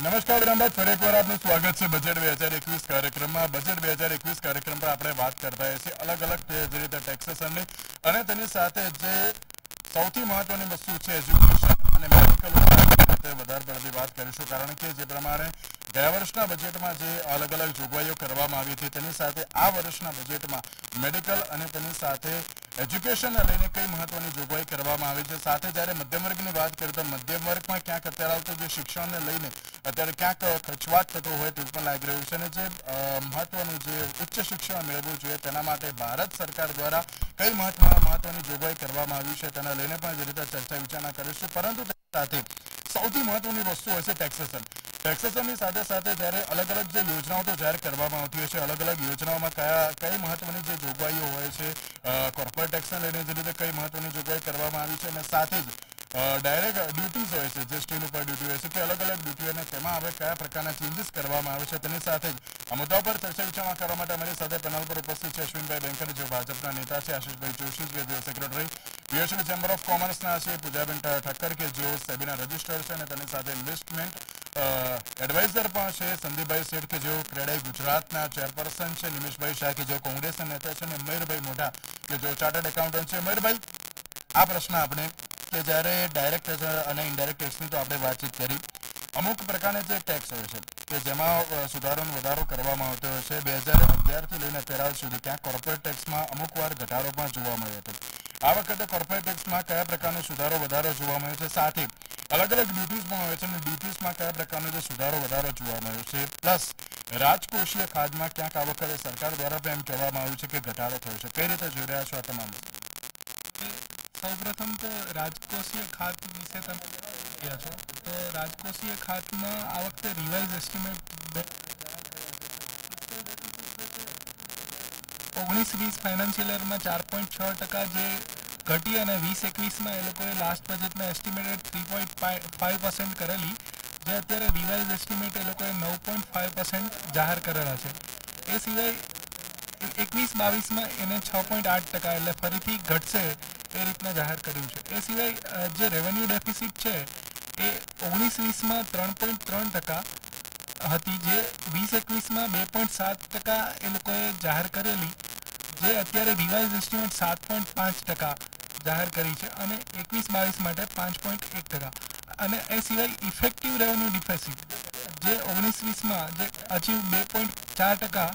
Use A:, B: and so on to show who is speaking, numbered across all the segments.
A: નમસ્કાર વિરામબાદ, ફરી એકવાર આપનું સ્વાગત છે બજેટ બે હજાર એકવીસ કાર્યક્રમમાં. બજેટ બે હજાર એકવીસ કાર્યક્રમ પર આપણે વાત કરતા છીએ અલગ અલગ જે રીતે ટેક્સેશનની અને તેની સાથે જે સૌથી મહત્વની વસ્તુ છે એજ્યુકેશન અને મેડિકલ વધારે પડતી વાત કરીશું, કારણ કે જે પ્રમાણે ગયા વર્ષના બજેટમાં જે અલગ અલગ જોગવાઈઓ કરવામાં આવી હતી, તેની સાથે આ વર્ષના બજેટમાં મેડિકલ અને તેની સાથે એજ્યુકેશનને લઈને કઈ મહત્વની જોગવાઈ કરવામાં આવી છે? સાથે જ્યારે મધ્યમ વર્ગની વાત કરીએ તો મધ્યમ વર્ગમાં ક્યાંક અત્યારે આવતો જે શિક્ષણને લઈને અત્યારે ક્યાંક ખર્ચવાટ થતો હોય તેવું પણ લાગી રહ્યું છે અને જે મહત્વનું જે ઉચ્ચ શિક્ષણ મેળવવું જોઈએ તેના માટે ભારત સરકાર દ્વારા કઈ મહત્વ, મહત્વની જોગવાઈ કરવામાં આવી છે તેના લઈને પણ જે રીતે ચર્ચા વિચારણા કરીશું. પરંતુ સાથે સૌથી મહત્વની વસ્તુ હોય છે ટેક્સેશન ટેક્સેશનની સાથે સાથે જ્યારે અલગ અલગ જે યોજનાઓ તો જાહેર કરવામાં આવતી હોય છે અલગ અલગ યોજનાઓમાં કયા, કઈ મહત્વની જે જોગવાઈઓ હોય ટેક્સને લઈને જે રીતે કઈ મહત્વની જોગવાઈ કરવામાં આવી છે અને સાથે જ ડાયરેક્ટ ડ્યુટીઝ હોય છે, જે સ્ટીલ ઉપર ડ્યુટી હોય છે, તે અલગ અલગ ડ્યુટી અને તેમાં હવે કયા પ્રકારના ચેન્જીસ કરવામાં આવે છે તેની સાથે જ, આ મુદ્દા પર ચર્ચા વિચારણા કરવા માટે અમારી સાથે પેનલ પર ઉપસ્થિત છે અશ્વિનભાઈ બેંકર જે ભાજપના નેતા છે, આશીષભાઈ જોશી, જે સેક્રેટરી પીએચડી ચેમ્બર ઓફ કોમર્સના છે પૂજાબેન ઠક્કર કે જેઓ સેબીના રજિસ્ટર છે અને તેની સાથે ઇન્વેસ્ટમેન્ટ એડવાઇઝર પણ છે. સંદીપભાઈ શેઠ કે જેઓ ક્રેડાઈ ગુજરાતના ચેરપર્સન છે. નિમેશભાઈ શાહ કે જેઓ કોંગ્રેસના નેતા છે. અને મયુરભાઈ મોઢા કે જેઓ ચાર્ટર્ડ એકાઉન્ટન્ટ છે. મયુરભાઈ, આ પ્રશ્ન આપણે કે જ્યારે ડાયરેક્ટ અને ઇન્ડાયરેક્ટ ટેક્સની તો આપણે વાતચીત કરી. અમુક પ્રકારના જે ટેક્સ હોય છે કે જેમાં સુધારોનો વધારો કરવામાં આવતો હોય છે. બે હજાર અગિયારથી લઈને અત્યાર સુધી ક્યાંક કોર્પોરેટ ટેક્સમાં અમુક વાર ઘટાડો પણ જોવા મળ્યો હતો. આ વખતે કોર્પોરેટ ટેક્સમાં કયા પ્રકારનો સુધારો વધારો જોવા મળ્યો છે? સાથે અલગ અલગ ડ્યુટીઝ પણ છે અને ડ્યુટીઝમાં કયા પ્રકારનો જે સુધારો વધારો જોવા મળ્યો છે? પ્લસ રાજકોષીય ખાધમાં ક્યાંક આ વખતે સરકાર દ્વારા પણ એમ કહેવામાં આવ્યું છે કે ઘટાડો થયો છે. કઈ રીતે જોઈ રહ્યા છો આ તમામ?
B: સૌપ્રથમ તો રાજકોષીય ખાત વિશે તમે રહ્યા છો? તો રાજકોષીય ખાતમાં આ વખતે રિવાઇઝ એસ્ટિમેટ ઓગણીસ વીસ ફાઇનાન્શિયલ યરમાં ચાર પોઈન્ટ છ ટકા જે ઘટી અને વીસ એકવીસમાં એ લોકોએ લાસ્ટ બજેટમાં estimated three point five percent કરેલી, જે અત્યારે રિવાઇઝ એસ્ટિમેટ એ લોકોએ નવ પોઈન્ટ ફાઇવ પર્સન્ટ જાહેર કરેલા છે. એ સિવાય એકવીસ બાવીસમાં એને છ પોઈન્ટ આઠ ટકા એટલે ફરીથી ઘટશે એ રીતના જાહેર કર્યું છે. એ સિવાય જે રેવન્યુ ડેફિસિટ છે, એ ઓગણીસ વીસમાં ત્રણ પોઈન્ટ ત્રણ ટકા હતી જે વીસ એકવીસમાં બે પોઈન્ટ સાત ટકા એ લોકોએ જાહેર કરેલી, જે અત્યારે રિવાઇઝ એસ્ટિમેટ સાત પોઈન્ટ પાંચ ટકા જાહેર કરી છે અને એકવીસ બાવીસ માટે પાંચ પોઈન્ટ એક ટકા. અને એ સિવાય ઇફેક્ટિવ રેવન્યુ ડિફેસિટ જે ઓગણીસ વીસમાં જે અચીવ બે પોઈન્ટ ચાર ટકા,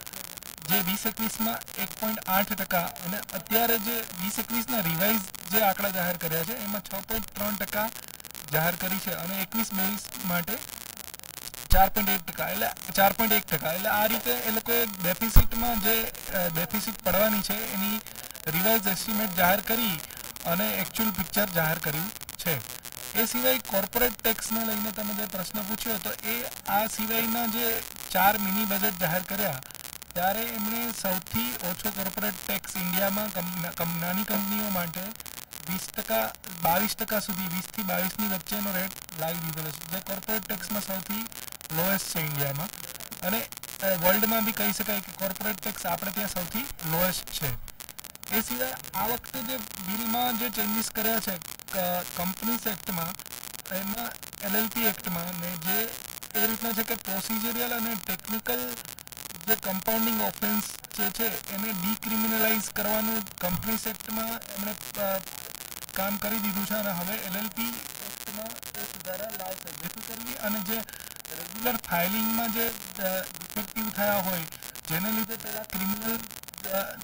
B: જે વીસ એકવીસમાં એક પોઈન્ટ આઠ ટકા અને અત્યારે જે વીસ એકવીસના રિવાઇઝ જે આંકડા જાહેર કર્યા છે, એમાં છ પોઈન્ટ ત્રણ ટકા જાહેર કરી છે અને એકવીસ બાવીસ માટે ચાર પોઈન્ટ એક ટકા એટલે ચાર પોઈન્ટ એક ટકા એટલે આ રીતે એ લોકોએ ડેફિસિટમાં જે ડેફિસિટ પડવાની છે, એની રિવાઇઝ એસ્ટિમેટ જાહેર કરી અને એકચ્યુઅલ પિક્ચર જાહેર કર્યું છે. એ સિવાય કોર્પોરેટ ટેક્સને લઈને તમે જે પ્રશ્ન પૂછ્યો, તો એ આ સિવાયના જે ચાર મિની બજેટ જાહેર કર્યા, ત્યારે એમણે સૌથી ઓછો કોર્પોરેટ ટેક્સ ઇન્ડિયામાં નાની કંપનીઓ માટે વીસ ટકા, બાવીસ ટકા સુધી, વીસથી બાવીસની વચ્ચેનો રેટ લાવી દીધેલો છે. જે કોર્પોરેટ ટેક્સમાં સૌથી લોએસ્ટ છે ઇન્ડિયામાં અને વર્લ્ડમાં બી કહી શકાય કે કોર્પોરેટ ટેક્સ આપણે ત્યાં સૌથી લોએસ્ટ છે. એ સિવાય આ વખતે જે બિલમાં જે ચેન્જીસ કર્યા છે કંપનીઝ એક્ટમાં એમાં એલએલપી એક્ટમાં ને જે એ રીતના છે કે પ્રોસિજરિયલ અને ટેકનિકલ જે કમ્પાઉન્ડિંગ ઓફેન્સ જે છે, એને ડીક્રિમિનલાઇઝ કરવાનું કંપની એક્ટમાં એમણે કામ કરી દીધું છે. અને હવે એલએલપી એક્ટમાં એ સુધારા લાવશે જેથી કરી અને જે રેગ્યુલર ફાઇલિંગમાં જે ડિફેક્ટિવ થયા હોય, જેને લીધે પહેલાં ક્રિમિનલ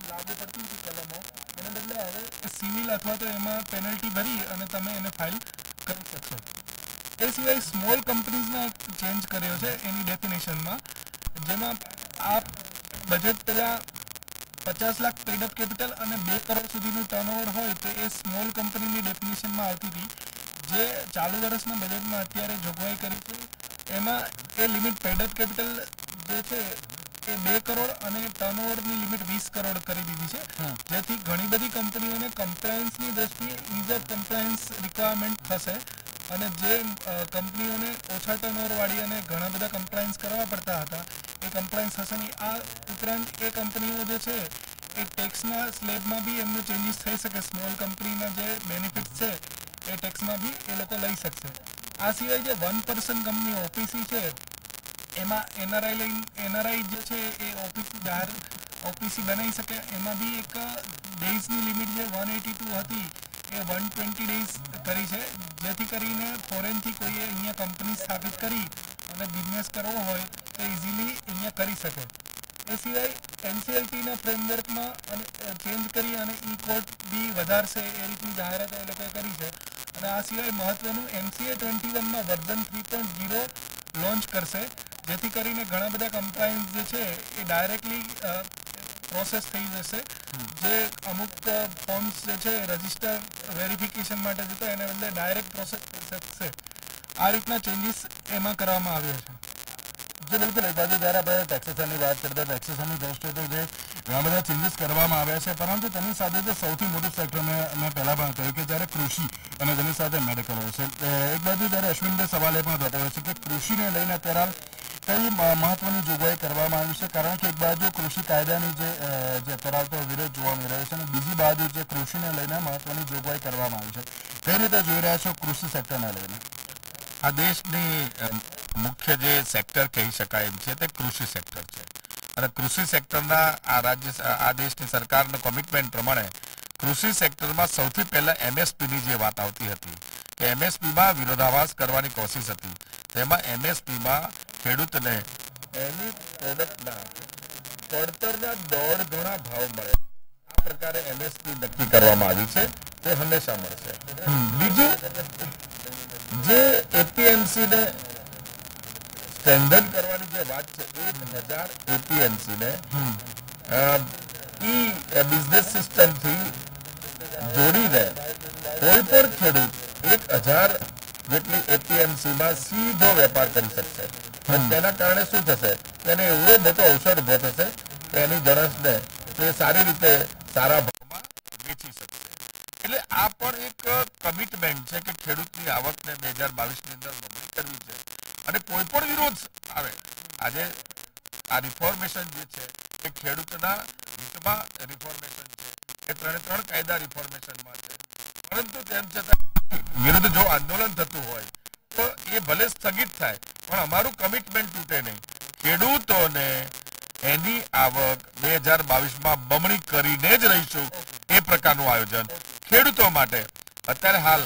B: લાગુ પડતી હતી કલમો. એને બદલે હવે સિવિલ અથવા તો એમાં પેનલ્ટી ભરી અને તમે એને ફાઇલ કરી શકશો. એ સિવાય સ્મોલ કંપનીઝને ચેન્જ કર્યો છે એની ડેફિનેશનમાં જેમાં આ બજેટ પહેલાં પચાસ લાખ પેડઅપ કેપિટલ અને બે કરોડ સુધીનું ટર્નઓવર હોય તો એ સ્મોલ કંપનીની ડેફિનેશનમાં આવતી હતી. જે ચાલુ વર્ષના બજેટમાં અત્યારે જોગવાઈ કરી છે. એમાં એ લિમિટ પેડઅપ કેપિટલ જે છે એ બે કરોડ અને ટર્નઓવરની લિમિટ વીસ કરોડ કરી દીધી છે. જેથી ઘણી બધી કંપનીઓને કમ્પ્લાયન્સની દ્રષ્ટિએ ઇઝ ઓફ કમ્પ્લાયન્સ રિક્વાયરમેન્ટ થશે અને જે કંપનીઓને ઓછા ટર્નઓવરવાળી અને ઘણા બધા કમ્પ્લાયન્સ કરવા પડતા હતા એ કમ્પ્લાયન્સ થશે નહીં. આ ઉપરાંત એ કંપનીઓ જે છે એ ટેક્સના સ્લેબમાં બી એમનું ચેન્જીસ થઈ શકે. સ્મોલ કંપનીના જે બેનિફિટ્સ છે એ ટેક્સમાં બી એ લોકો લઈ શકશે. આ સિવાય જે વન પર્સન કંપની ઓપીસી છે, એમાં એનઆરઆઈ લઈને, એનઆરઆઈ જે છે, એ ઓફિસ બહાર ઓપીસી બનાવી શકે. એમાં બી એક ડેઝની લિમિટ જે વન એટી ટુ હતી, એ વન ટ્વેન્ટી ડેઝ કરી છે. જેથી કરીને ફોરેનથી કોઈએ અહીંયા કંપની સ્થાપિત કરી અને બિઝનેસ કરવો હોય, તો ઇઝીલી અહીંયા કરી શકે. એ સિવાય એનસીએલટીના ફ્રેમવર્કમાં અને ચેન્જ કરી અને ઈ કોર્ટ બી વધારશે એ રીતની જાહેરાત એ લોકોએ કરી છે. અને આ સિવાય મહત્વનું એમસીએ ટ્વેન્ટી વનમાં version three point zero launch કરશે. જેથી કરીને ઘણા બધા કમ્પ્લાયન્સ જે છે એ ડાયરેક્ટલી પ્રોસેસ થઈ જશે. જે અમુક ફોર્મ્સ જે છે રજિસ્ટર વેરિફિકેશન માટે જતો એને બદલે ડાયરેક્ટ પ્રોસેસ થશે. આ રીતના ચેન્જીસ એમાં કરવામાં આવ્યા છે.
A: બિલકુલ એક બાજુ આપણે ટેક્સેશનની વાત કરતા ટેક્સેશનની દ્રષ્ટિએ તો જે ઘણા બધા ચેન્જીસ કરવામાં આવ્યા છે, પરંતુ તેની સાથે જે સૌથી મોટું સેક્ટર મેં પહેલાં પણ કહ્યું કે જ્યારે કૃષિ અને તેની સાથે મેડિકલ હોય છે. એક બાજુ જ્યારે અશ્વિનભાઈ સવાલ પણ હોય છે કે કૃષિને લઈને અત્યારે કઈ મહત્વની જોગવાઈ કરવામાં આવી છે, કારણ કે એક બાજુ કૃષિ કાયદાની જે જે અત્યારે વિરોધ જોવા મળી રહ્યો છે અને બીજી બાજુ જે કૃષિને લઈને મહત્વની જોગવાઈ કરવામાં આવી છે. કઈ રીતે જોઈ રહ્યા છો કૃષિ સેક્ટરને લઈને?
C: આ દેશની મુખ્ય જે સેક્ટર કહી શકાય એમ છે, તે કૃષિ સેક્ટર છે. અને કૃષિ સેક્ટરના આ રાજ્ય, આ દેશની સરકારના કમિટમેન્ટ પ્રમાણે કૃષિ સેક્ટરમાં સૌથી પહેલા એમએસપીની જે વાત આવતી હતી કે એમએસપીમાં વિરોધાભાસ કરવાની કોશિશ હતી. તેમાં એમએસપીમાં ખેડૂતને એની પ્રોડક્ટના પડતરના દોઢ ગણા ભાવ મળે. આ પ્રકારે એમએસપી નક્કી કરવામાં આવી છે, તે હંમેશા મળશે. બીજું જે એપીએમસીને સ્ટેન્ડર્ડ કરવાની જે વાત છે એક હજાર એપીએમસીને ઈ બિઝનેસ સિસ્ટમથી જોડીને કોઈ પણ ખેડૂત એક હજાર જેટલી એપીએમસી માં સીધો વેપાર કરી શકશે. તેના કારણે શું થશે? તેને એવો મોટો અવસર ઊભો થશે કે એની જણસને તે સારી રીતે સારા એટલે આ પણ એક કમિટમેન્ટ છે કે ખેડૂતની આવકને બે હજાર બાવીસની અંદર બમણી કરવી છે. અને કોઈ પણ વિરોધ આવે, આજે આ રિફોર્મેશન જે છે એ ખેડૂતના હિતમાં રિફોર્મેશન છે. એ ત્રણે ત્રણ કાયદા રિફોર્મેશનમાં છે. પરંતુ તેમ છતાં વિરુદ્ધ જો આંદોલન થતું હોય, તો એ ભલે સ્થગિત થાય, પણ અમારું કમિટમેન્ટ તૂટે નહીં. ખેડૂતોને એની આવક બે હજાર બાવીસમાં બમણી કરીને જ રહીશું. એ પ્રકારનું આયોજન ખેડૂતો માટે. અત્યારે હાલ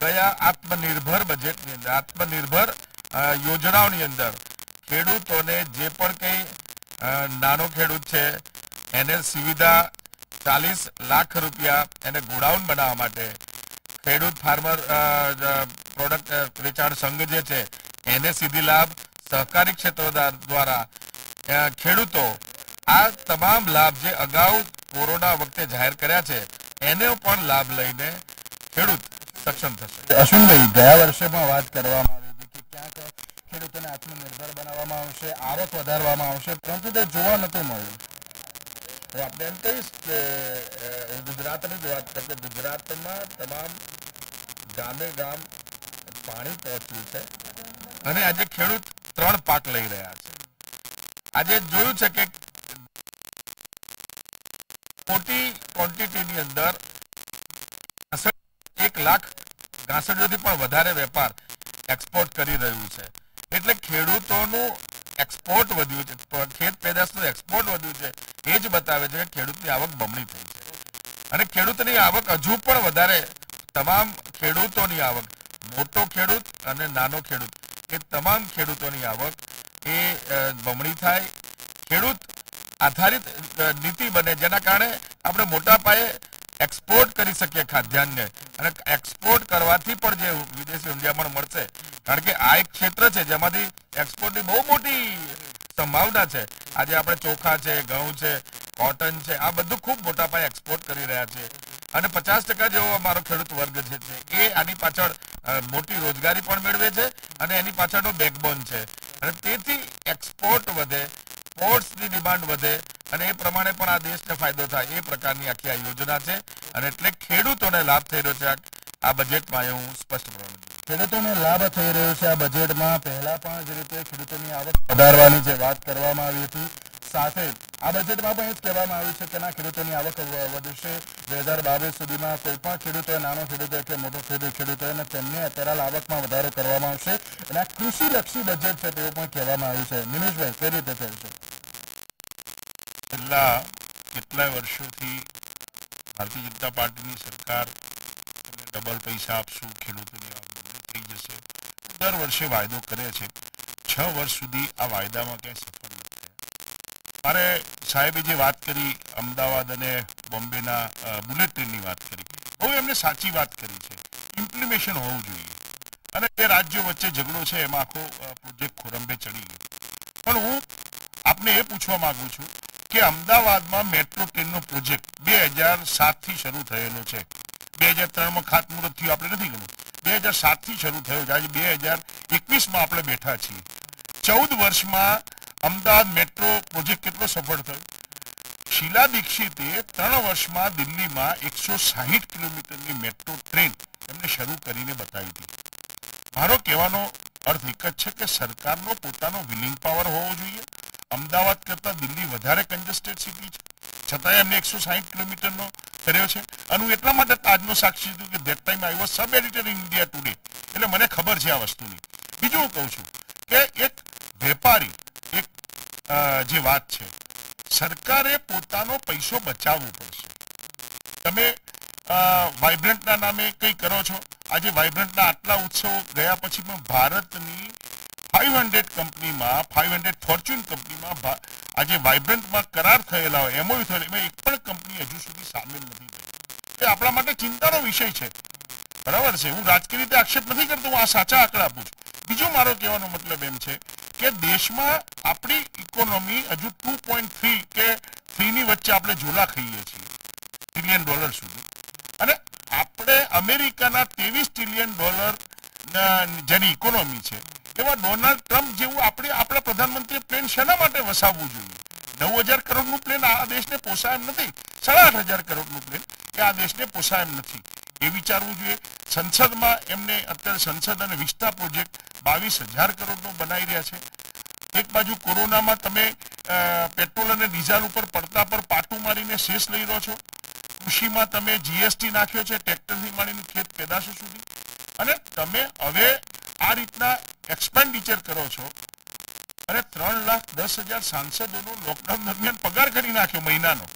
C: ગયા આત્મનિર્ભર બજેટની અંદર, આત્મનિર્ભર યોજનાઓની અંદર ખેડૂતોને જે પણ કંઈ નાનો ખેડૂત છે, એને સુવિધા ચાલીસ લાખ રૂપિયા એને ગોડાઉન બનાવવા માટે ખેડૂત ફાર્મર પ્રોડક્ટ વેચાણ સંઘ જે છે, એને સીધી લાભ સહકારી ક્ષેત્રો દ્વારા ખેડૂતો આ તમામ લાભ જે અગાઉ કોરોના વખતે જાહેર કર્યા છે એનો પણ લાભ લઈને ખેડૂત સક્ષમ થશે.
A: અશ્વિનભાઈ, ગયા વર્ષે વાત કરવામાં આવી હતી કે ક્યાંક ખેડૂતોને આત્મનિર્ભર બનાવવામાં આવશે, આવક વધારવામાં આવશે, પરંતુ તે જોવા નતું મળ્યું.
C: આપણે એમ કહીશ કે ગુજરાતની જ વાત કરીએ, ગુજરાતમાં તમામ ગામે ગામ પાણી પહોંચ્યું છે અને આજે ખેડૂત ત્રણ પાક લઈ રહ્યા છે. આજે જોયું છે કે મોટી ક્વોન્ટિટીની અંદર એક લાખ ઘાસડીઓથી પણ વધારે વેપાર એક્સપોર્ટ કરી રહ્યું છે. એટલે ખેડૂતોનું એક્સપોર્ટ વધ્યું છે. ખેત પેદાશનું એક્સપોર્ટ વધ્યું છે. એ જ બતાવે છે કે ખેડૂતની આવક બમણી થઈ છે. અને ખેડૂતની આવક હજુ પણ વધારે. તમામ ખેડૂતોની આવક, મોટો ખેડૂત અને નાનો ખેડૂત, એ તમામ ખેડૂતોની આવક એ બમણી થાય. ખેડૂત આધારિત નીતિ બને જેના કારણે આપણે મોટા પાયે એક્સપોર્ટ કરી શકીએ ખાદ્યાન્નને. અને એક્સપોર્ટ કરવાથી પણ જે વિદેશી ઊંડિયામણ મળશે. કારણ કે આ એક ક્ષેત્ર છે જેમાંથી એક્સપોર્ટની બહુ મોટી સંભાવના છે. આજે આપણે ચોખા છે, ઘઉં છે કોટન છે, આ બધું ખૂબ મોટા પાયે એક્સપોર્ટ કરી રહ્યા છે. અને પચાસ ટકા જેવો અમારો ખેડૂત વર્ગ છે, એ આની પાછળ મોટી રોજગારી પણ મેળવે છે અને એની પાછળનો બેકબોન છે. અને તેથી એક્સપોર્ટ વધે પોર્ટ્સની ડિમાન્ડ વધે અને એ પ્રમાણે પણ આ દેશને ફાયદો થાય એ પ્રકારની આખી આ યોજના છે અને એટલે ખેડૂતોને લાભ થઈ રહ્યો છે આ- બજેટમાં એ હું સ્પષ્ટપણે
A: ખેડૂતોને લાભ થઈ રહ્યો છે આ બજેટમાં પહેલા પણ જે રીતે ખેડૂતોની આવક વધારવાની જે વાત કરવામાં આવી હતી સાથે આ બજેટમાં પણ એ જ કહેવામાં આવ્યું છે કે ના, ખેડૂતોની આવક વધશે. બે હજાર બાવીસ સુધીમાં કોઈ પણ ખેડૂતો, નાનો ખેડૂત કે મોટો ખેડૂત ખેડૂત હોય અને તેમને અત્યારે આવકમાં વધારો કરવામાં આવશે અને આ કૃષિલક્ષી બજેટ છે તેવું પણ કહેવામાં આવ્યું છે. નિમેશભાઈ કઈ રીતે થયું છે?
D: છેલ્લા કેટલાય વર્ષોથી ભારતીય જનતા પાર્ટીની સરકાર ડબલ પૈસા આપશું, ખેડૂતોને થઈ જશે. દર વર્ષે વાયદો કરે છે. છ વર્ષ સુધી આ વાયદામાં ક્યાંય સફળ મારે સાહેબે જે વાત કરી, અમદાવાદ અને બોમ્બેના બુલેટ ટ્રેનની વાત કરી, બહુ એમને સાચી વાત કરી છે. ઇમ્પ્લિમેશન હોવું જોઈએ. અને બે રાજ્યો વચ્ચે ઝઘડો છે, એમાં આખો પ્રોજેક્ટ ખોરંભે ચડી ગયો. પણ હું આપને એ પૂછવા માંગુ છું કે અમદાવાદમાં મેટ્રો ટ્રેનનો પ્રોજેક્ટ બે હજાર સાતથી શરૂ થયેલો છે. બે હજાર ત્રણમાં ખાતમુહૂર્ત થયું, આપણે નથી ગણું બે હજાર સાતથી શરૂ થયો છે. આજે બે હજાર એકવીસમાં આપણે બેઠા છીએ. ચૌદ વર્ષમાં અમદાવાદ મેટ્રો પ્રોજેક્ટ કેટલો સફળ થયો? શીલા દીક્ષિતે ત્રણ વર્ષમાં દિલ્હીમાં એકસો સાહીઠ કિલોમીટરની મેટ્રો ટ્રેન એમને શરૂ કરીને બતાવી હતી. મારો કહેવાનો અર્થ એક જ છે કે સરકારનો પોતાનો વિલિંગ પાવર હોવો જોઈએ. અમદાવાદ કરતાં દિલ્હી વધારે કન્જેસ્ટેડ સિટી છે. છતાંય એમને એકસો સાહીઠ કિલોમીટરનો કર્યો છે. અને હું એટલા માટે આજનો સાક્ષી છું કે that time I was sub editor in India Today એટલે મને ખબર છે આ વસ્તુની. બીજું હું કહું છું કે એક વેપારી એક જે વાત છે. સરકારે પોતાનો પૈસો બચાવવો પડશે. તમે વાઇબ્રન્ટના નામે કંઈ કરો છો? આજે વાઇબ્રન્ટના આટલા ઉત્સવો ગયા પછી પણ ભારતની ફાઇવ હંડ્રેડ કંપનીમાં, ફાઇવ હંડ્રેડ ફોર્ચ્યુન કંપનીમાં આજે વાઇબ્રન્ટમાં કરાર થયેલા હોય એમઓયુ થયેલા એમાં એક પણ કંપની હજુ સુધી સામેલ નથી એ આપણા માટે ચિંતાનો વિષય છે. બરાબર છે? હું રાજકીય રીતે આક્ષેપ નથી કરતો, હું આ સાચા આંકડા આપું છું. બીજો મારો કહેવાનો મતલબ એમ છે કે દેશમાં આપણી ઇકોનોમી હજુ ટુ પોઈન્ટ થ્રી કે થ્રીની વચ્ચે આપણે ઝોલા ખાઈએ છીએ ટ્રિલિયન ડોલર સુધી. અને આપણે અમેરિકાના ત્રેવીસ ટ્રિલિયન ડોલર જેની ઇકોનોમી છે, એવા ડોનાલ્ડ ટ્રમ્પ જેવું આપણે આપણા પ્રધાનમંત્રી પ્લેન શેના માટે વસાવવું જોઈએ? નવ હજાર કરોડનું પ્લેન આ દેશને પોસાય એમ નથી, સાડા આઠ હજાર કરોડનું પ્લેન એ આ દેશને પોસાય એમ નથી. એ વિચારવું જોઈએ. સંસદમાં એમને અત્યારે સંસદ અને વિસ્તા પ્રોજેક્ટ બાવીસ હજાર કરોડનો બનાવી રહ્યા છે. એક બાજુ કોરોનામાં તમે પેટ્રોલ અને ડીઝલ ઉપર પડતા પર પાટું મારીને શેષ લઈ રહ્યો છો. કૃષિમાં તમે જીએસટી નાખ્યો છે, ટ્રેક્ટરથી માંડીને ખેત પેદાશો સુધી. અને તમે હવે આ રીતના એક્સપેન્ડિચર કરો છો. અને ત્રણ લાખ દસ હજાર સાંસદોનો લોકડાઉન દરમિયાન પગાર કરી નાખ્યો મહિનાનો,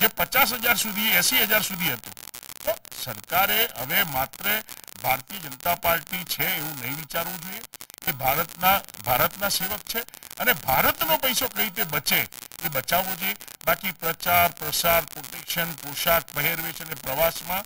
D: જે પચાસ હજાર સુધી, એસી હજાર સુધી હતો. સરકારે હવે માત્ર ભારતીય જનતા પાર્ટી છે એવું નહીં વિચારવું જોઈએ. એ ભારતના ભારતના સેવક છે અને ભારતનો પૈસો કઈ રીતે બચે એ બચાવવો જોઈએ. બાકી પ્રચાર, પ્રસાર પ્રોટેક્શન પોશાક, પહેરવેશ અને પ્રવાસમાં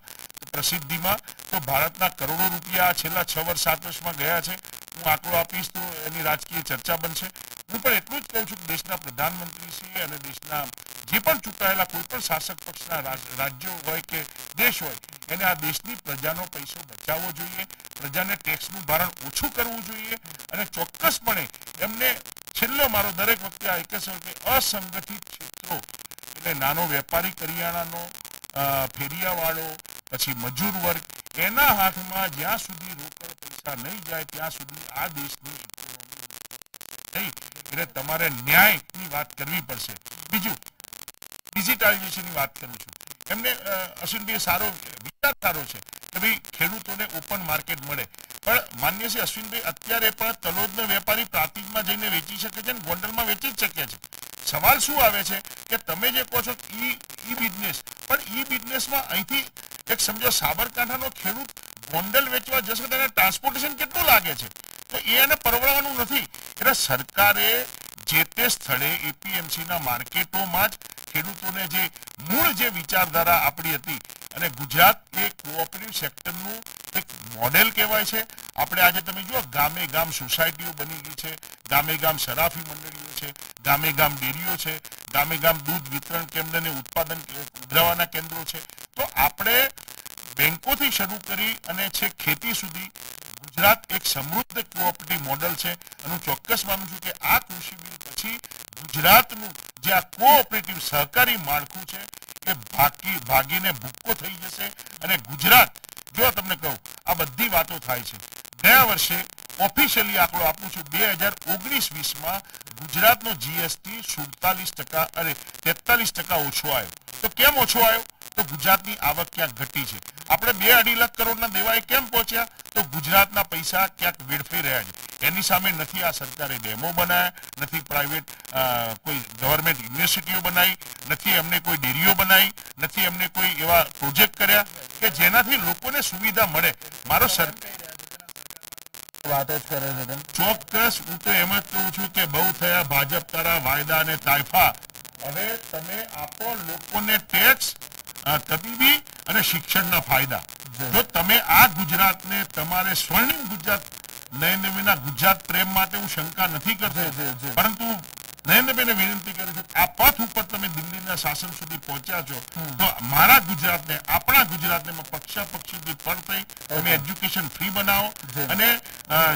D: પ્રસિદ્ધિમાં તો ભારતના કરોડો રૂપિયા છેલ્લા છ વર્ષ સાત વર્ષમાં ગયા છે. હું આંકડો આપીશ તો એની રાજકીય ચર્ચા બનશે. હું પણ એટલું જ કહું છું કે દેશના પ્રધાનમંત્રી શ્રી અને દેશના જે પણ ચૂંટાયેલા કોઈ પણ શાસક પક્ષના રાજ્યો હોય કે દેશ હોય, એને આ દેશની પ્રજાનો પૈસો બચાવવો જોઈએ, પ્રજાને ટેક્સનું ભારણ ઓછું કરવું જોઈએ અને ચોક્કસપણે એમને છેલ્લો મારો દરેક વખતે આ એક કે અસંગઠિત ક્ષેત્રો, એટલે નાનો વેપારી કરિયાણાનો ફેરિયાવાળો, પછી મજૂર વર્ગ, એના હાથમાં જ્યાં સુધી રોકડ પૈસા નહીં જાય, ત્યાં સુધી આ દેશની ઇકોનોમી નહીં. એટલે તમારે ન્યાયની વાત કરવી પડશે. બીજું ડિજિટાઇઝેશનની વાત કરું છું. એમને અશ્વિનભાઈ સારો વિચાર સારો છે કે ભાઈ ખેડૂતોને ઓપન માર્કેટ મળે. પણ માન્ય છે અશ્વિનભાઈ, અત્યારે પણ તલોદનો વેપારી પ્રાતિજમાં જઈને વેચી શકે છે અને ગોંડલમાં વેચી જ શકે છે. સવાલ શું આવે છે કે તમે જે કહો છો ઈ ઈ બિઝનેસ, પણ ઈ બિઝનેસમાં અહીંથી એક સમજો સાબરકાંઠાનો ખેડૂત ગોંડલ વેચવા જશે તો તેને ટ્રાન્સપોર્ટેશન કેટલું લાગે છે? તો એ એને પરવડવાનું નથી. એટલે સરકારે જે તે સ્થળે એપીએમસીના માર્કેટોમાં જ ખેડૂતોને જે મૂળ જે વિચારધારા આપણી હતી અને ગુજરાત એ કોઓપરેટિવ સેક્ટરનું એક મોડેલ કહેવાય છે. આપણે આજે તમે જુઓ, ગામે ગામ સોસાયટીઓ બની ગઈ છે, ગામે ગામ સરાફી મંડળીઓ છે, ગામે ગામ ડેરીઓ છે, ગામે ગામ દૂધ વિતરણ કેન્દ્ર અને ઉત્પાદન ઉધરાવાના કેન્દ્રો છે. તો આપણે બેંકોથી શરૂ કરી અને છે ખેતી સુધી ગુજરાત એક સમૃદ્ધ કોઓપરેટિવ મોડલ છે. અને હું ચોક્કસ માનું છું કે આ કૃષિ બિલ પછી ગુજરાતનું જે આ કોઓપરેટિવ સહકારી માળખું છે એ ભાગી ભાગીને ભૂક્કો થઈ જશે અને ગુજરાત, જો તમને કહું, આ બધી વાતો થાય છે. ગયા વર્ષે ઓફિશિયલી આંકડો આપું છું, બે હજાર ઓગણીસ વીસમાં ગુજરાતનો જીએસટી સુડતાલીસ ટકા અરે તેતાલીસ ટકા ઓછો આવ્યો. તો કેમ ઓછો આવ્યો? તો ગુજરાતની આવક ક્યાંક ઘટી છે. આપણે બે અઢી લાખ કરોડના દેવાએ કેમ પહોંચ્યા? તો ગુજરાતના પૈસા ક્યાંક વેડફાઈ રહ્યા છે. એની સામે નથી આ સરકારે ડેમો બનાવ્યા નથી પ્રાઇવેટ કોઈ ગવર્મેન્ટ યુનિવર્સિટીઓ બનાવી નથી અમને કોઈ ડેરીઓ બનાવી નથી અમને કોઈ એવા પ્રોજેક્ટ કર્યા કે જેનાથી લોકોને સુવિધા મળે. મારો સરકાર
E: વાતો જ કરે છે
D: ચોક્કસ હું તો એમ જ કહું છું કે બહુ થયા ભાજપ તારા વાયદા અને તાયફા. હવે તમે આપો લોકોને ટેક્સ તબીબી અને શિક્ષણના ફાયદા. જો તમે આ ગુજરાતને તમારે સ્વર્ણિમ ગુજરાત નરેન્દ્રભાઈના ગુજરાત પ્રેમ માટે હું શંકા નથી કરતો. પરંતુ નરેન્દ્રભાઈને વિનંતી કરી છે આ પથ ઉપર તમે દિલ્હીના શાસન સુધી પહોંચ્યા છો. તો મારા ગુજરાતને આપણા ગુજરાતને પક્ષા સુધી પર થઈ તમે એજ્યુકેશન ફ્રી બનાવો અને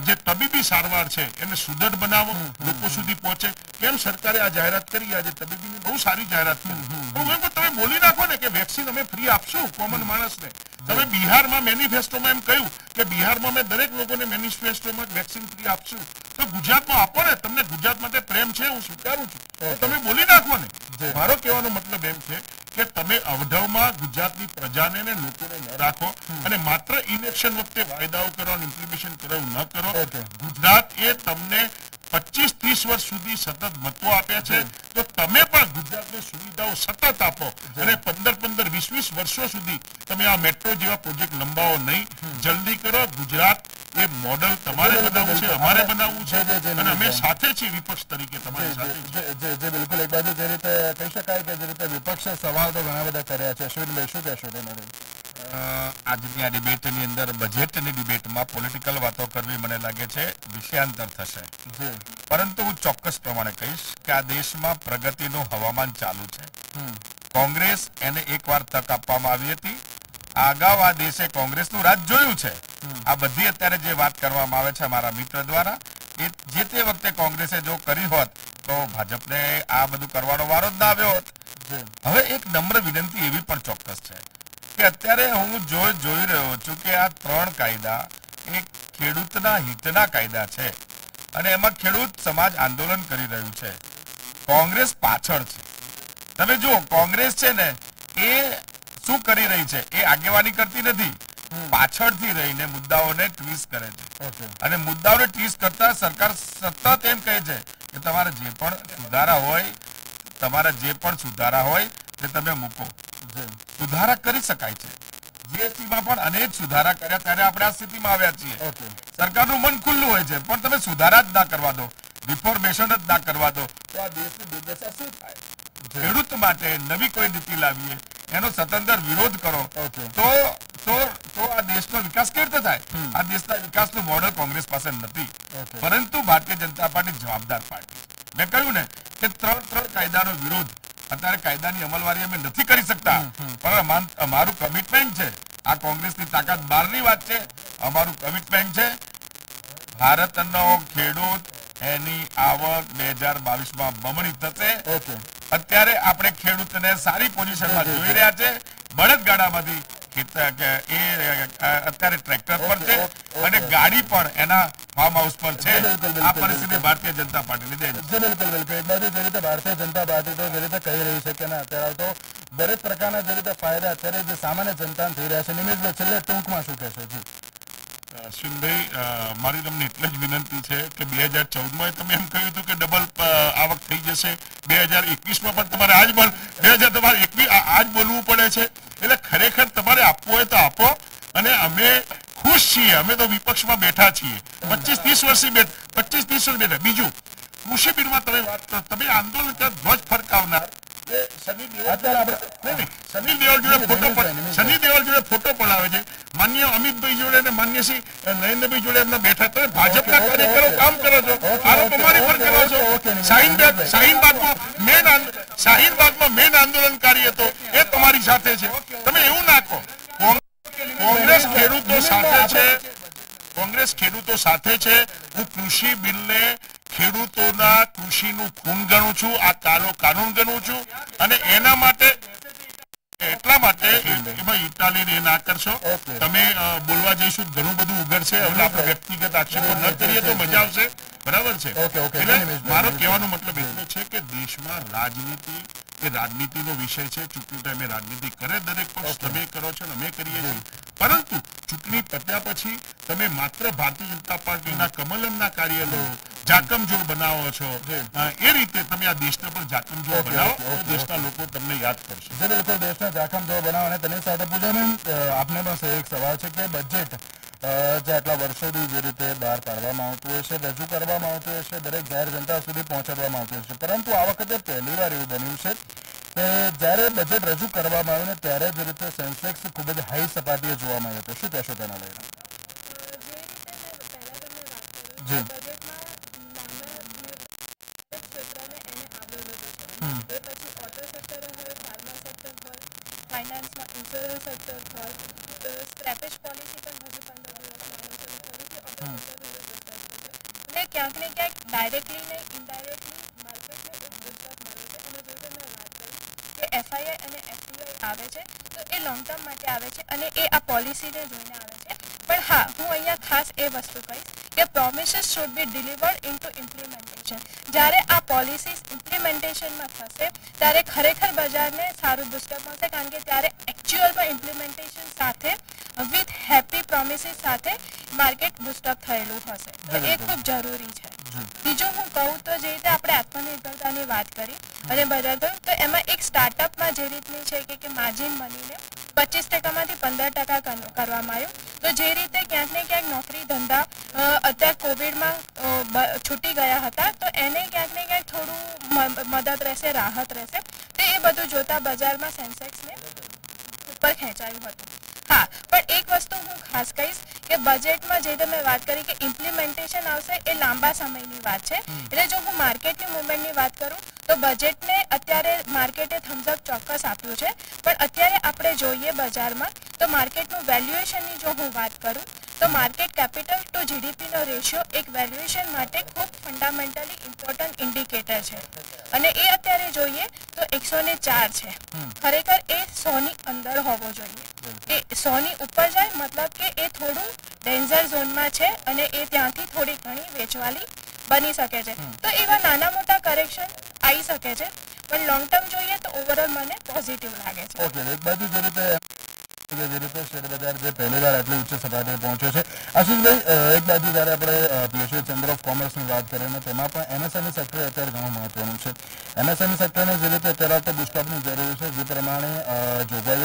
D: જે તબીબી સારવાર છે એને સુદૃઢ બનાવો. લોકો સુધી પહોંચે. કેમ સરકારે આ જાહેરાત કરી? આજે તબીબીની બહુ સારી જાહેરાત કરી. હું તમે બોલી નાખો ને કે વેક્સિન અમે ફ્રી આપશું કોમન માણસને. તમે બિહારમાં મેનિફેસ્ટોમાં એમ કહ્યું કે બિહારમાં અમે દરેક લોકોને મેનિફેસ્ટોમાં વેક્સિન ફ્રી આપશું. તો ગુજરાતમાં આપો ને તમને ગુજરાત માટે પ્રેમ છે હું સ્વીકારું છું. તમે બોલી નાખો ને. મારો કહેવાનો મતલબ એમ છે કે તમે અવઢવમાં ગુજરાતની પ્રજાને ને લોકોને ન રાખો અને માત્ર ઇલેક્શન વખતે વાયદાઓ કરો અને ઇમ્પ્લિમેશન કરો ન કરો. ગુજરાત એ તમને પચીસ ત્રીસ વર્ષ સુધી સતત મતો આપ્યા છે. તો તમે પણ ગુજરાતને સુવિધાઓ સતત આપો. અને પંદર પંદર વીસ વીસ વર્ષો સુધી તમે આ મેટ્રો જેવા પ્રોજેક્ટ લંબાવો નહીં. જલ્દી કરો. ગુજરાત એ મોડલ તમારે બનાવવું છે અમારે બનાવવું છે. અને અમે સાથે છીએ વિપક્ષ તરીકે તમારી સાથે
E: જે બિલકુલ. એક બાજુ જે રીતે કહી શકાય કે જે રીતે વિપક્ષે સવાલ તો ઘણા બધા કર્યા છે. અશ્વિનભાઈ શું કહેશો તેના
C: આજની આ ડિબેટની અંદર બજેટની ડિબેટમાં પોલિટિકલ વાતો કરવી મને લાગે છે વિષયાંતર થશે. પરંતુ હું ચોક્કસ પ્રમાણે કહીશ કે આ દેશમાં પ્રગતિનું હવામાન ચાલુ છે. કોંગ્રેસ એને એકવાર તક આપવામાં આવી હતી. અગાઉ આ દેશે કોંગ્રેસનું રાજ જોયું છે. આ બધી અત્યારે જે વાત કરવામાં આવે છે મારા મિત્ર દ્વારા એ જે તે વખતે કોંગ્રેસે જો કરી હોત તો ભાજપને આ બધું કરવાનો વારો જ ના આવ્યો હોત. હવે એક નમ્ર વિનંતી એવી પણ ચોક્કસ છે. કે અત્યારે હું જો જોઈ રહ્યો છું કે આ ત્રણ કાયદા એ ખેડૂતના હિતના કાયદા છે અને એમાં ખેડૂત સમાજ આંદોલન કરી રહ્યું છે. કોંગ્રેસ પાછળ છે. તમે જુઓ કોંગ્રેસ છે ને એ શું કરી રહી છે? એ આગેવાની કરતી નથી. પાછળથી રહીને મુદ્દાઓને ટ્વીસ કરે છે. અને મુદ્દાઓને ટ્વીસ કરતા સરકાર સતત એમ કહે છે કે તમારે જે પણ સુધારા હોય તમારા જે પણ સુધારા હોય તે તમે મૂકો. સુધારા કરી શકાય છે. જીએસટી માં પણ અનેક સુધારા કર્યા ત્યારે આપણે આ સ્થિતિમાં આવ્યા છીએ. સરકારનું મન ખુલ્લું હોય છે પણ તમે સુધારા જ ના કરવા દો. રિફોર્મેશન જ ના કરવા દો. તો આ દેશની દુર્દશા શું થાય? ખેડૂત માટે નવી કોઈ નીતિ લાવીએ એનો સતંતર વિરોધ કરો તો તો તો આ દેશનો વિકાસ કેવી રીતે થાય? આ દેશના વિકાસનું મોડલ કોંગ્રેસ પાસે નથી. પરંતુ ભારતીય જનતા પાર્ટી જવાબદાર પાર્ટી મેં કહ્યું ને કે ત્રણ ત્રણ કાયદાનો વિરોધ અત્યારે કાયદાની અમલવારી અમે નથી કરી શકતા. પણ અમારું કમિટમેન્ટ છે. આ કોંગ્રેસની તાકાત બહારની વાત છે. અમારું કમિટમેન્ટ છે. ભારતનો ખેડૂત એની આવક બે હજાર બાવીસમાં બમણી થશે. અત્યારે આપણે ખેડૂતને સારી પોઝિશનમાં જોઈ રહ્યા છે. બળદગાડામાંથી અત્યારે ટ્રેક્ટર પર છે અને ગાડી પણ એના ફાર્મ હાઉસ પર છે. આ પરિસ્થિતિ ભારતીય જનતા પાર્ટી લીધે છે.
E: જી બિલકુલ બિલકુલ એક જે રીતે ભારતીય જનતા પાર્ટી તો જે રીતે કહી રહી છે કે ના અત્યારે તો દરેક પ્રકારના જે રીતે ફાયદા અત્યારે જે સામાન્ય જનતાને થઈ રહ્યા છે નિમેશભાઈ છેલ્લે ટૂંકમાં શું કહેશો? જી.
D: અશ્વિનભાઈ મારી તમને એટલે જ વિનંતી છે કે બે હજાર ચૌદમાં તમે એમ કહ્યું હતું કે ડબલ આવક થઈ જશે. બે હજાર એકવીસમાં પણ તમારે આજ બોલ, બે હજાર તમારે એકવીસ આજ બોલવું પડે છે. એટલે ખરેખર તમારે આપવું હોય તો આપો અને અમે ખુશ છીએ. અમે તો વિપક્ષમાં બેઠા છીએ. પચીસ ત્રીસ વર્ષથી બેઠ, પચીસ ત્રીસ વર્ષ બેઠા. બીજું કૃષિ બિલમાં તમે વાત તમે આંદોલન ધ્વજ ફરકાવનાર. સની દેઓલ
E: અત્યારે આપણે
D: નહીં, નહીં. સની દેઓલ જોડે ફોટો પડ- સની દેઓલ જોડે ફોટો પડાવે છે. માન્ય અમિતભાઈ જોડે અને માન્ય શ્રી નરેન્દ્રભાઈ જોડે એમના બેઠા તમે ભાજપના
E: ઓકે, ઓકે,
D: કાર્યકરો કામ કરો છો. આરોપ અમારી પર કરો છો. શાહીનબાગ શાહીનબાગમાં મેન શાહીનબાગમાં મેન આંદોલનકારી હતો. એ તમારી સાથે છે. તમે એવું નાખો કોંગ્રેસ ખેડૂતો સાથે છે. કોંગ્રેસ ખેડૂતો સાથે છે. હું કૃષિ બિલને ખેડૂતોના કૃષિનું ખૂન ગણું છું આ કાલો કાનૂન ગણું છું અને એના માટે એટલા માટે એમાં ઇટાલીને ના કરશો. તમે બોલવા જઈશું ઘણું બધું ઉઘડશે હવે આપણે વ્યક્તિગત આક્ષેપો ન કરીએ તો મજા આવશે.
C: બરાબર છે. એટલે મારો. કહેવાનો મતલબ એટલો છે કે દેશમાં રાજનીતિ એ રાજનીતિનો વિષય છે ચૂંટણી ટાઈમે રાજનીતિ કરે દરેક પક્ષ. તમે કરો છો અને અમે કરીએ છીએ. પરંતુ ચૂંટણી પત્યા પછી તમે માત્ર ભારતીય જનતા પાર્ટીના કમલમના કાર્યાલયો જાકમજોર બનાવો છો. એ રીતે તમે આ દેશને પણ
A: જાકમજોર
C: બનાવો દેશના લોકો તમને યાદ કરશે.
A: જે બિલકુલ દેશના જાકમજોર બનાવો અને તેની સાથે પૂજાબેન આપને પાસે એક સવાલ છે કે બજેટ જે આટલા વર્ષોથી જે રીતે બહાર પાડવામાં આવતું હોય છે રજૂ કરવામાં આવતું હોય છે દરેક જાહેર જનતા સુધી પહોંચાડવામાં આવતું હોય છે. પરંતુ આ વખતે પહેલી વાર એવું બન્યું છે જ્યારે બજેટ રજૂ કરવામાં આવ્યું ને ત્યારે જે રીતે સેન્સેક્સ ખૂબ જ હાઈ સપાટીએ જોવા મળ્યો હતો શું કહેશો તેના લઈને?
F: જે ફાઇનાન્સમાં ઇન્સ્યોરન્સ સેક્ટર હોય સ્ક્રેપેજ પોલિસી પણ હજુ પંદર ફરીથી ક્યાંક ને ક્યાંક ડાયરેક્ટલી ને ઇનડાયરેક્ટલી માર્કેટને એક બુસ્ટઅપ મળે છે અને જે રીતે મેં વાત કરી કે એફઆઈઆઈ અને એફડીઆઈ આવે છે તો એ લોંગ ટર્મ માટે આવે છે અને એ આ પોલિસીને જોઈને આવે છે. પણ હા હું અહીંયા ખાસ એ વસ્તુ કહીશ કે promises should be delivered into implementation જ્યારે આ પોલિસીસ ઇમ્પ્લિમેન્ટેશનમાં થશે ત્યારે ખરેખર બજારને સારું બુસ્ટઅપ મળશે કારણ કે ત્યારે એકચ્યુઅલમાં ઇમ્પ્લિમેન્ટેશન સાથે વિથ હેપી પ્રોમિસીસ સાથે માર્કેટ બુસ્ટઅપ થયેલું હશે. તો એ ખૂબ જરૂરી છે. બીજું હું કહું તો જે રીતે આપણે આત્મનિર્ભરતાની વાત કરી અને બધા તો તો એમાં એક સ્ટાર્ટઅપમાં જે રીતની છે કે કે માર્જિન મનીને પચીસ ટકામાંથી પંદર ટકા કરવામાં આવ્યું. તો જે રીતે ક્યાંક ને ક્યાંક નોકરી ધંધા અત્યારે કોવિડમાં છૂટી ગયા હતા, તો એને ક્યાંક ને ક્યાંક થોડું મદદ રહેશે, રાહત રહેશે. તો એ બધું જોતા બજારમાં સેન્સેક્સને ઉપર ખેંચાયું હતું. હા, પણ એક વસ્તુ હું ખાસ કહીશ કે બજેટમાં જે તમે વાત કરી કે ઇમ્પ્લિમેન્ટેશન આવશે એ લાંબા સમયની વાત છે. એટલે જો હું માર્કેટની મુવમેન્ટની વાત કરું તો બજેટને અત્યારે માર્કેટે થમ્સઅપ ચોક્કસ આપ્યું છે. પણ અત્યારે આપણે જોઈએ બજારમાં તો માર્કેટનું વેલ્યુએશનની જો હું વાત કરું તો માર્કેટ કેપિટલ ટુ જીડીપીનો રેશિયો એક વેલ્યુએશન માટે ખૂબ ફંડામેન્ટલી ઇમ્પોર્ટન્ટ ઇન્ડિકેટર છે. અને એ અત્યારે જોઈએ તો એકસો ને ચાર છે. ખરેખર એ સોની અંદર હોવો જોઈએ. એ સોની ઉપર જાય મતલબ કે એ થોડું ડેન્ઝર ઝોનમાં છે અને એ ત્યાંથી થોડી ઘણી વેચવાલી બની શકે છે. તો એવા નાના મોટા કરેક્શન આવી શકે છે. પણ લોંગ ટર્મ જોઈએ તો ઓવરઓલ મને પોઝિટિવ લાગે છે.
A: ઓકે રીતે અત્યારે ઘણું મહત્વનું છે. જે પ્રમાણે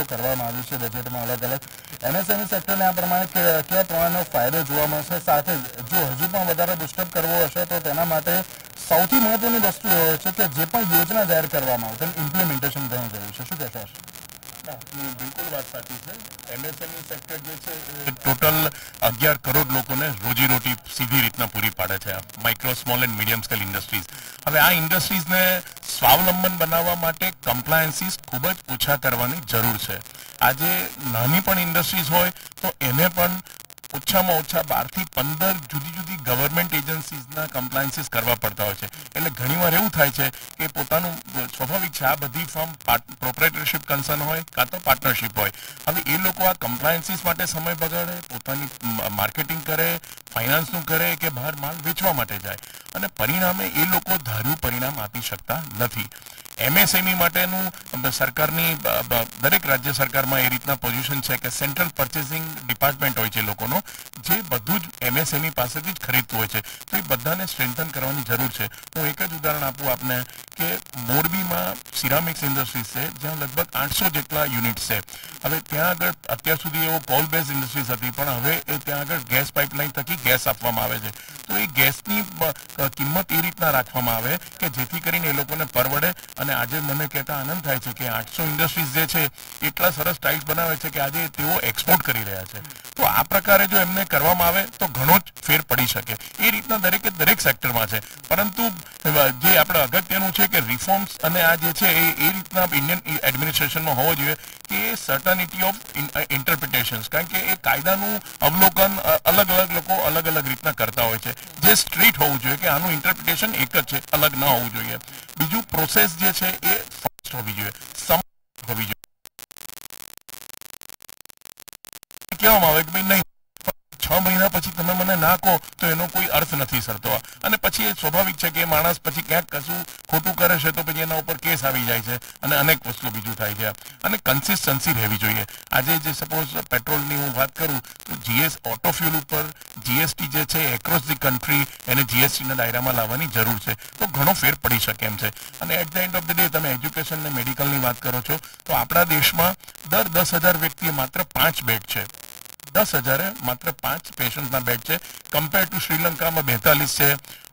A: કરવામાં આવી છે બજેટમાં અલગ અલગ એમએસએમઈ સેક્ટરને આ પ્રમાણે કયા પ્રમાણનો ફાયદો જોવા મળશે? સાથે જ હજુ પણ વધારે બુસ્ટઅપ કરવો હશે, તો તેના માટે સૌથી મહત્વની વસ્તુ એ છે કે જે પણ યોજના જાહેર કરવામાં આવે તેનું ઇમ્પ્લિમેન્ટેશન થયું છે. શું કહેશો?
G: બિલકુલ વાત સાચી છે. એમએસએમઈ સેક્ટર જે છે
C: ટોટલ અગિયાર કરોડ લોકોને રોજીરોટી સીધી રીતના પૂરી પાડે છે micro small and medium scale industries હવે આ ઇન્ડસ્ટ્રીઝને સ્વાવલંબન બનાવવા માટે કમ્પ્લાયન્સીસ ખૂબ જ ઓછા કરવાની જરૂર છે. આજે નાની પણ ઇન્ડસ્ટ્રીઝ હોય તો એને પણ ઓછામાં ઓછા બારથી પંદર જુદી જુદી ગવર્મેન્ટ એજન્સીઝના કમ્પ્લાયન્સીસ કરવા પડતા હોય છે. એટલે ઘણીવાર એવું થાય છે કે પોતાનું સ્વાભાવિક છે આ બધી ફર્મ પ્રોપરેટરશીપ કન્સર્ન હોય કાં તો પાર્ટનરશિપ હોય. હવે એ લોકો આ કમ્પ્લાયન્સીસ માટે સમય બગાડે, પોતાની માર્કેટિંગ કરે ફાઇનાન્સનું કરે કે બહાર માલ વેચવા માટે જાય. અને પરિણામે એ લોકો ધાર્યું પરિણામ આપી શકતા નથી. એમએસએમઈ માટેનું સરકારની દરેક રાજ્ય સરકારમાં એ રીતના પોઝિશન છે કે સેન્ટ્રલ પર્ચેસિંગ ડિપાર્ટમેન્ટ હોય છે લોકોનો, જે બધું જ એમએસએમઈ પાસેથી જ ખરીદતું હોય છે. તો એ બધાને સ્ટ્રેન્થન કરવાની જરૂર છે. હું એક જ ઉદાહરણ આપું આપને કે મોરબીમાં સિરામિક્સ ઇન્ડસ્ટ્રીઝ છે, જ્યાં લગભગ આઠસો જેટલા યુનિટ છે. હવે ત્યાં આગળ અત્યાર સુધી એવો કોલ બેઝ ઇન્ડસ્ટ્રીઝ હતી, પણ હવે એ ત્યાં આગળ ગેસ પાઇપલાઇન થકી ગેસ આપવામાં આવે છે. તો એ ગેસની કિંમત એ રીતના રાખવામાં આવે કે જેથી કરીને એ લોકોને પરવડે અને આજે મને કહેતા આનંદ થાય છે કે આઠસો ઇન્ડસ્ટ્રીઝ જે છે, એટલા સરસ ટાઇલ્સ બનાવે છે કે આજે તેઓ એક્સપોર્ટ કરી રહ્યા છે. તો આ પ્રકારે જો એમને કરવામાં આવે, તો ઘણો જ ફેર પડી શકે. એ રીતના દરેકે દરેક સેક્ટરમાં છે. પરંતુ, જે આપણે અગત્યનું છે કે રિફોર્મ્સ અને આ જે છે, એ એ રીતના ઇન્ડિયન એડમિનિસ્ટ્રેશનમાં હોવો જોઈએ કે સર્ટનિટી ઓફ ઇન્ટરપ્રિટેશન્સ કારણ કે એ કાયદાનું અવલોકન અલગ અલગ લોકો અલગ અલગ રીતના કરતા હોય છે. જે સ્ટ્રીટ હોવું જોઈએ કે આનું ઇન્ટરપ્રિટેશન એક જ છે, અલગ ન હોવું જોઈએ. બીજું પ્રોસેસ જે છે એ ફર્સ્ટ હોવી જોઈએ સમ હોવી જોઈએ. કહેવામાં આવે કે ભાઈ નહીં છ મહિના પછી તમે મને ના કહો તો એનો કોઈ અર્થ નથી સરતો. અને પછી એ સ્વાભાવિક છે કે માણસ પછી ક્યાંક કશું ખોટું કરે છે તો પછી એના ઉપર કેસ આવી જાય છે અને અનેક વસ્તુ બીજું થાય છે. અને કન્સિસ્ટન્સી રહેવી જોઈએ. આજે જે સપોઝ પેટ્રોલની હું વાત કરું, તો જીએસ ઓટો ફ્યુલ ઉપર જીએસટી જે છે એક્રોસ ધી કન્ટ્રી એને જીએસટીના દાયરામાં લાવવાની જરૂર છે. તો ઘણો ફેર પડી શકે એમ છે. અને at the end of the day તમે એજ્યુકેશન ને મેડિકલની વાત કરો છો, તો આપણા દેશમાં દર દસ હજાર વ્યક્તિએ માત્ર પાંચ બેડ છે. દસ હજારે માત્ર પાંચ પેશન્ટના બેડ છે. કમ્પેર ટુ શ્રીલંકામાં બેતાલીસ છે.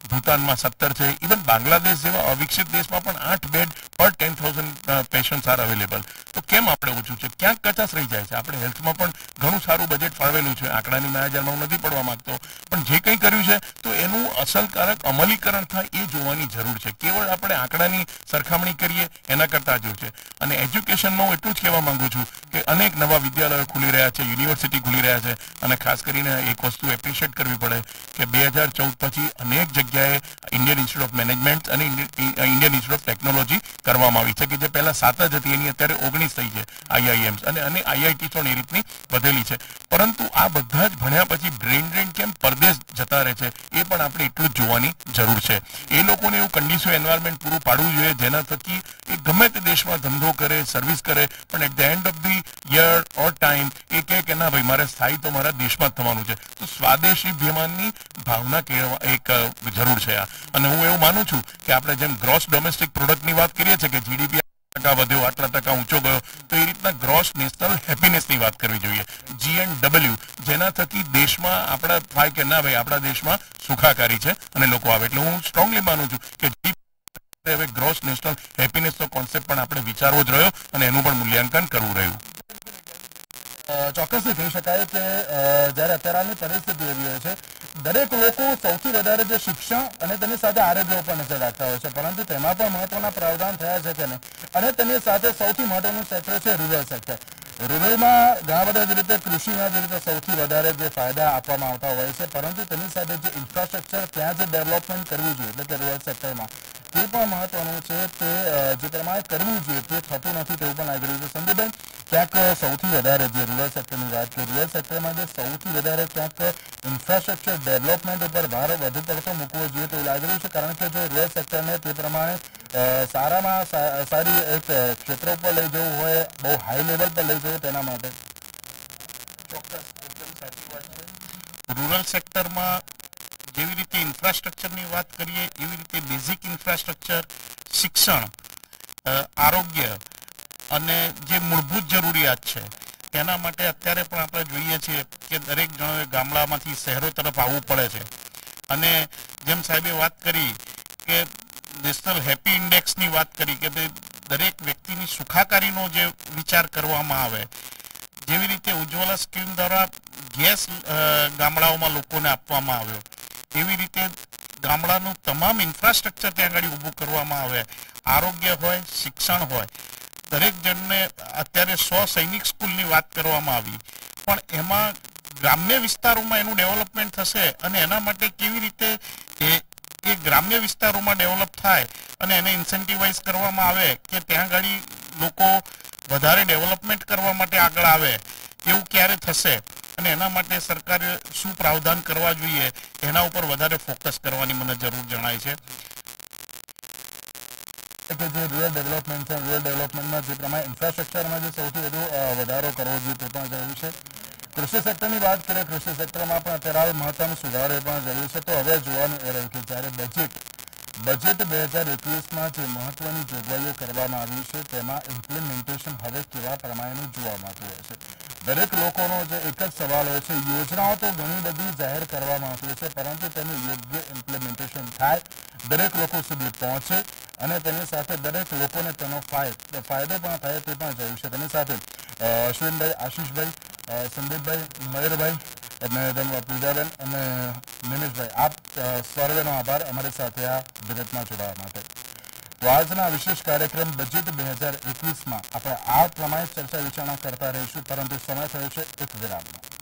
C: ભૂતાનમાં સત્તર છે. ઇવન બાંગ્લાદેશ જેવા અવિકસિત દેશમાં પણ આઠ બેડ પર ten thousand patient are available તો કેમ આપણે ઓછું છે? ક્યાંક કચાશ રહી જાય છે. આપણે હેલ્થમાં પણ ઘણું સારું બજેટ ફાળવેલું છે. આંકડાની માયાજાળમાં હું નથી પડવા માંગતો. પણ જે કંઈ કર્યું છે, તો એનું અસરકારક અમલીકરણ થાય એ જોવાની જરૂર છે. કેવળ આપણે આંકડાની સરખામણી કરીએ, એના કરતાં જો છે. અને એજ્યુકેશનમાં હું એટલું જ કહેવા માંગુ છું કે અનેક નવા વિદ્યાલયો ખુલી રહ્યા છે, યુનિવર્સિટી ખુલી રહ્યા છે. અને ખાસ કરીને એક વસ્તુ એપ્રિશિએટ કરવી પડે કે બે હજાર ચૌદ પછી અનેક જગ્યાએ ઇન્ડિયન ઇન્સ્ટિટ્યૂટ ઓફ મેનેજમેન્ટ અને ઇન્ડિયન ઇન્સ્ટિટ્યૂટ ઓફ ટેકનોલોજી કરવામાં આવી છે કે જે પહેલા સાત જ હતી, એની અત્યારે ઓગણીસ થઈ છે આઈઆઈએમ્સ અને અને આઈઆઈટી પણ એ રીતની વધેલી છે. પરંતુ આ બધા જ ભણ્યા પછી બ્રેન ડ્રેન કેમ પરદેશ જતા રહે છે, એ પણ આપણે એટલું જ જોવાની જરૂર છે. એ લોકોને એવું કન્ડિશન એન્વાયરમેન્ટ પૂરું પાડવું જોઈએ, જેના થકી એ ગમે તે દેશમાં ધંધો કરે સર્વિસ કરે, પણ at the end of the year or time એ કહે કે ના ભાઈ, મારે સ્થાયી તો મારા દેશમાં જ થવાનું છે. તો સ્વાદેશી અભિમાનની ભાવના કેળવા એક જરૂર છે. અને હું એવું માનું છું કે આપણે જેમ ગ્રોસ ડોમેસ્ટિક પ્રોડક્ટની વાત કરીએ છીએ કે જીડીપી ટકા વધ્યો, આટલા ટકા ઊંચો ગયો, તો એ રીતના ગ્રોસ નેશનલ હેપીનેસની વાત કરવી જોઈએ. જી એન્ડ ડબલ્યુ જેના થકી દેશમાં આપણા થાય કે ના ભાઈ આપણા દેશમાં સુખાકારી છે અને લોકો આવે. એટલે હું સ્ટ્રોંગલી માનું છું કે હવે ગ્રોસ નેશનલ હેપીનેસનો કોન્સેપ્ટ પણ આપણે વિચારવો જ રહ્યો અને એનું પણ મૂલ્યાંકન કરવું રહ્યું.
A: ચોક્કસથી કહી શકાય કે જ્યારે અત્યારની પરિસ્થિતિ એવી હોય છે, દરેક લોકો સૌથી વધારે જે શિક્ષણ અને તેની સાથે આરોગ્ય ઉપર નજર રાખતા હોય છે. પરંતુ તેમાં પણ મહત્વના પ્રાવધાન થયા છે કે નહીં? અને તેની સાથે સૌથી મહત્વનું ક્ષેત્ર છે રૂરલ સેક્ટર રૂરલમાં ઘણા બધા જે રીતે કૃષિના જે રીતે સૌથી વધારે જે ફાયદા આપવામાં આવતા હોય છે, પરંતુ તેની સાથે જે ઇન્ફ્રાસ્ટ્રક્ચર ત્યાં જે ડેવલપમેન્ટ કરવું જોઈએ, એટલે કે રૂરલ સેક્ટરમાં તે પણ મહત્વનું છે તે જે પ્રમાણે કરવું જોઈએ તે થતું નથી તેવું પણ લાગી રહ્યું છે. સંદીપભાઈ ક્યાંક સૌથી વધારે જે રૂરલ સેક્ટરની વાત કરીએ રૂરલ સેક્ટરમાં જે સૌથી વધારે ક્યાંક ઇન્ફ્રાસ્ટ્રક્ચર ડેવલપમેન્ટ ઉપર ભાર વધુ પડતો મૂકવો જોઈએ તેવું લાગી રહ્યું છે. કારણ કે જો રૂરલ સેક્ટરને તે પ્રમાણે સારામાં સારી એક ક્ષેત્ર ઉપર લઈ જવું હોય, બહુ હાઈ લેવલ પર લઈ જવું તેના માટે.
C: ચોક્કસ રૂરલ સેક્ટરમાં જેવી રીતે ઇન્ફ્રાસ્ટ્રક્ચરની વાત કરીએ, એવી રીતે બેઝિક ઇન્ફ્રાસ્ટ્રક્ચર શિક્ષણ આરોગ્ય અને જે મૂળભૂત જરૂરિયાત છે, તેના માટે અત્યારે પણ આપણે જોઈએ છીએ કે દરેક જણોએ ગામડામાંથી શહેરો તરફ આવવું પડે છે. અને જેમ સાહેબે વાત કરી કે નેશનલ હેપી ઇન્ડેક્સની વાત કરી કે ભાઈ દરેક વ્યક્તિની સુખાકારીનો જે વિચાર કરવામાં આવે, જેવી રીતે ઉજ્જવલા સ્કીમ દ્વારા ગેસ ગામડાઓમાં લોકોને આપવામાં આવ્યો. એવી રીતે ગામડાનું તમામ ઇન્ફ્રાસ્ટ્રક્ચર ત્યાં આગળ ઊભું કરવામાં આવે? આરોગ્ય હોય, શિક્ષણ હોય, દરેક જણને અત્યારે સો સૈનિક સ્કૂલની વાત કરવામાં આવી. પણ એમાં ગ્રામ્ય વિસ્તારોમાં એનું ડેવલપમેન્ટ થશે અને એના માટે કેવી રીતે એ એ ગ્રામ્ય વિસ્તારોમાં ડેવલપ થાય અને એને ઇન્સેન્ટિવાઇઝ કરવામાં આવે કે ત્યાં આગળ લોકો વધારે ડેવલપમેન્ટ કરવા માટે આગળ આવે, એવું ક્યારે થશે? અને એના માટે સરકારે શું પ્રાવધાન કરવા જોઈએ, એના ઉપર વધારે ફોકસ કરવાની મને જરૂર જણાય છે.
A: કે જે રૂરલ ડેવલપમેન્ટ છે રૂરલ ડેવલપમેન્ટમાં જે પ્રમાણે ઇન્ફ્રાસ્ટ્રક્ચરમાં જે સૌથી વધુ વધારો કરવો જોઈએ તે પણ જરૂરી છે. કૃષિ સેક્ટરની વાત કરીએ, કૃષિ સેક્ટરમાં પણ અત્યારે મહત્વનો સુધારો પણ જરૂરી છે. તો હવે જોવાનું એ રહ્યું કે જ્યારે બજેટ બજેટ બે હજાર એકવીસમાં જે મહત્વની જોગવાઈઓ કરવામાં આવી છે, તેમાં ઇમ્પ્લિમેન્ટેશન હવે કેવા પ્રમાણેનું જોવા મળતું છે. દરેક લોકોનો જે એક જ સવાલ હોય છે, યોજનાઓ તો ઘણી બધી જાહેર કરવામાં આવતી છે, પરંતુ તેનું યોગ્ય ઇમ્પ્લિમેન્ટેશન થાય, દરેક લોકો સુધી પહોંચે અને તેની સાથે દરેક લોકોને તેનો ફાયદો પણ થાય તે પણ જોયું છે. તેની સાથે અશ્વિનભાઈ, આશીષભાઈ સંદીપભાઈ, મયુરભાઈ, અને પૂજાબેન અને નિમેશભાઈ આપ સર્વેનો આભાર. અમારી સાથે આ વિગતમાં જોડાવા માટે. તો આજના વિશેષ કાર્યક્રમ બજેટ બે હજાર એકવીસમાં. આપણે આ પ્રમાણે ચર્ચા વિચારણા કરતા રહીશું, પરંતુ સમય થયો છે એક વિરામનો.